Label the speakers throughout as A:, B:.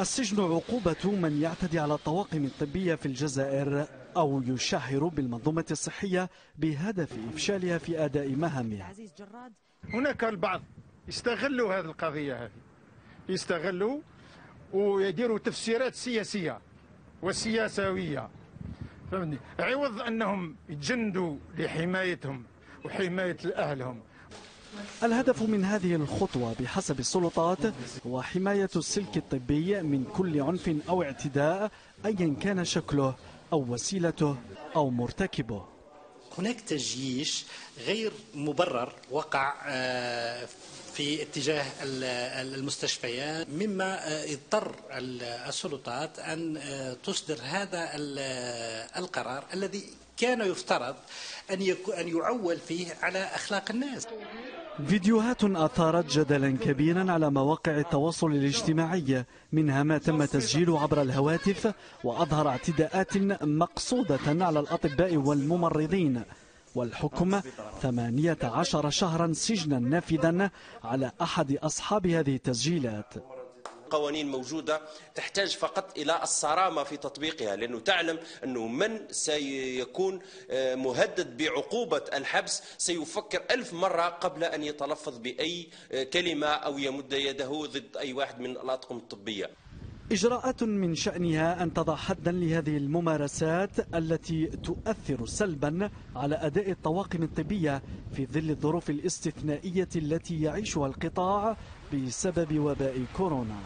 A: السجن عقوبة من يعتدي على الطواقم الطبية في الجزائر أو يشهر بالمنظومة الصحية بهدف إفشالها في أداء مهامها.
B: هناك البعض يستغلوا هذه القضية هذه. يستغلوا ويديروا تفسيرات سياسية وسياسوية. فهمني عوض أنهم يتجندوا لحمايتهم وحماية أهلهم
A: الهدف من هذه الخطوة بحسب السلطات هو حماية السلك الطبي من كل عنف أو اعتداء أيا كان شكله أو وسيلته أو مرتكبه.
C: هناك تجييش غير مبرر وقع آه، في اتجاه ال- المستشفيات. مما آه، اضطر ال- السلطات أن آه، تصدر هذا ال- القرار الذي كان يفترض أن يعول فيه على أخلاق الناس.
A: فيديوهات أثارت جدلا كبيرا على مواقع التواصل الاجتماعي منها ما تم تسجيله عبر الهواتف وأظهر اعتداءات مقصودة على الأطباء والممرضين. والحكم 18 شهرا سجنا نافذا على أحد أصحاب هذه التسجيلات.
D: قوانين موجودة تحتاج فقط إلى الصرامة في تطبيقها لأنه تعلم أنه من سيكون آه، مهدد بعقوبة الحبس سيفكر ألف مرة قبل أن يتلفظ بأي آه، كلمة أو يمد يده ضد أي واحد من الأطقم الطبية.
A: إجراءات من شأنها أن تضع حدا لهذه الممارسات التي تؤثر سلبا على أداء الطواقم الطبية في ظل الظروف الاستثنائية التي يعيشها القطاع بسبب وباء كورونا.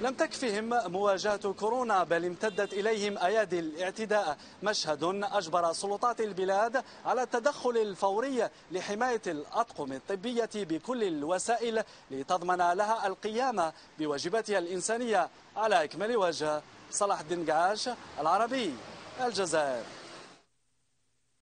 A: لم تكفهم مواجهة كورونا بل امتدت إليهم أيادي الاعتداء. مشهد أجبر سلطات البلاد على التدخل الفوري لحماية الأطقم الطبية بكل الوسائل لتضمن لها القيام بواجباتها الإنسانية. على أكمل وجه صلاح الدين قعاش العربي الجزائر.